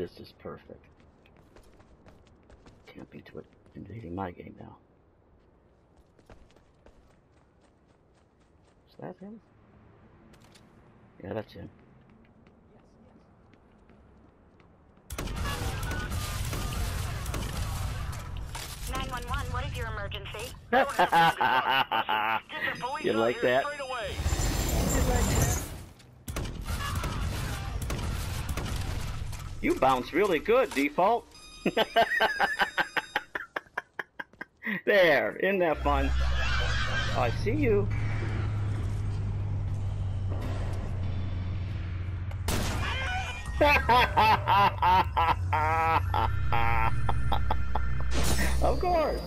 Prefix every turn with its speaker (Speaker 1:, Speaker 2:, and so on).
Speaker 1: This is perfect. Can't be to it invading my game now. Is that him? Yeah, that's him.
Speaker 2: Nine one one. What is your emergency?
Speaker 1: you like that? You bounce really good, default. there, isn't that fun? I see you. of course.